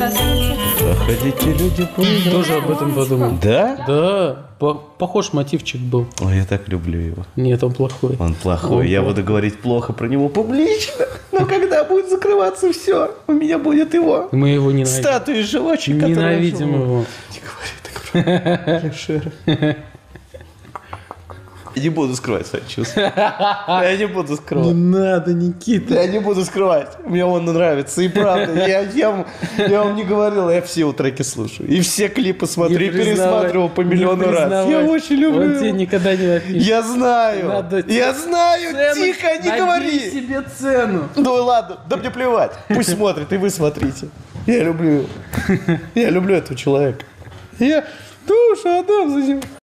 Ходите, люди, по Тоже об этом подумал. Да? Да, по- похож мотивчик был. Ой, я так люблю его. Нет, он плохой. Он плохой. Он я плохой. буду говорить плохо про него публично. Но когда будет закрываться все, у меня будет его. Мы его ненавидим. Животных, которые Ненавидим его. Не говори так про Алишера. Я не буду скрывать свои чувства. Я не буду скрывать. надо, Никита. Я не буду скрывать. Мне он нравится. И правда, я, я, я вам не говорил, я все его треки слушаю. И все клипы смотрю, и пересматривал по миллиону раз. Я очень люблю Он тебе никогда не напишет. Я знаю. Надо Я знаю. Цену- Тихо, не говори. себе цену. Ну ладно, да мне плевать. Пусть смотрит, и вы смотрите. Я люблю его. Я люблю этого человека. Я душу отдам за него.